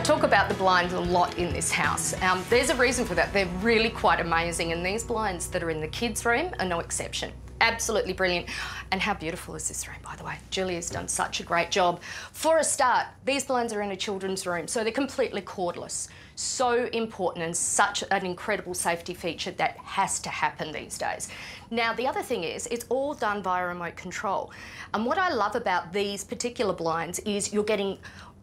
talk about the blinds a lot in this house. Um, there's a reason for that. They're really quite amazing, and these blinds that are in the kids' room are no exception. Absolutely brilliant. And how beautiful is this room, by the way? Julia's done such a great job. For a start, these blinds are in a children's room, so they're completely cordless. So important and such an incredible safety feature that has to happen these days. Now, the other thing is, it's all done via remote control. And what I love about these particular blinds is you're getting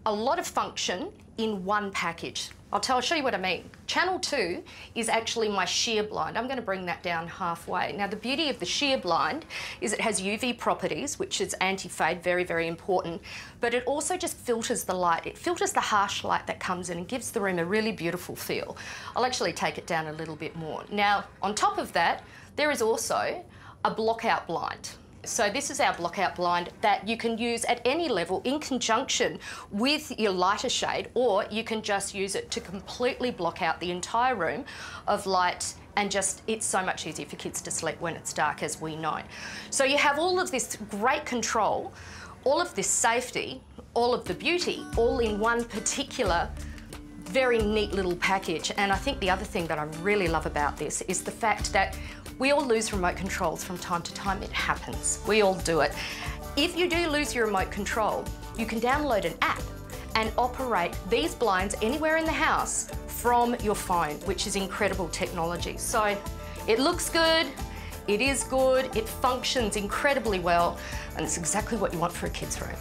a lot of function in one package. I'll, tell, I'll show you what I mean. Channel 2 is actually my sheer blind. I'm going to bring that down halfway. Now the beauty of the sheer blind is it has UV properties, which is anti-fade, very, very important, but it also just filters the light. It filters the harsh light that comes in and gives the room a really beautiful feel. I'll actually take it down a little bit more. Now, on top of that, there is also a block-out blind. So this is our blockout blind that you can use at any level in conjunction with your lighter shade, or you can just use it to completely block out the entire room of light and just it's so much easier for kids to sleep when it's dark as we know. So you have all of this great control, all of this safety, all of the beauty, all in one particular very neat little package. And I think the other thing that I really love about this is the fact that we all lose remote controls from time to time. It happens. We all do it. If you do lose your remote control, you can download an app and operate these blinds anywhere in the house from your phone, which is incredible technology. So it looks good, it is good, it functions incredibly well, and it's exactly what you want for a kid's room.